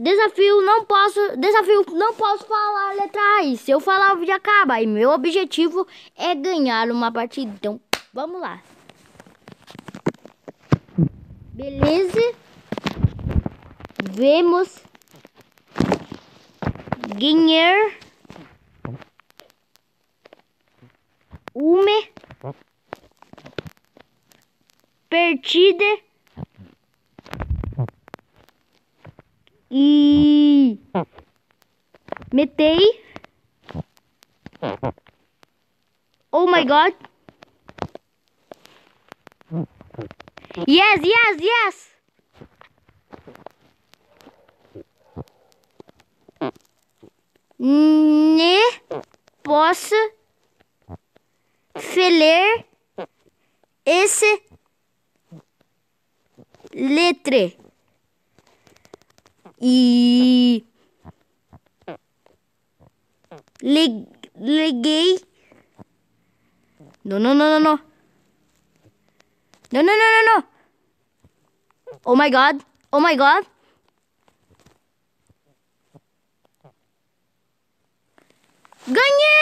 Desafio não posso. Desafio não posso falar letra A. Se eu falar, o vídeo acaba. E meu objetivo é ganhar uma partida. Então, vamos lá. Beleza? Vemos ganhar uma partida e metei. Oh my god. Yes, yes, yes. Ne posso falar esse letra e li- liguei. Não, não, não, não, não. Não, não, não, não, não. Oh my god. Oh my god. Ganhei!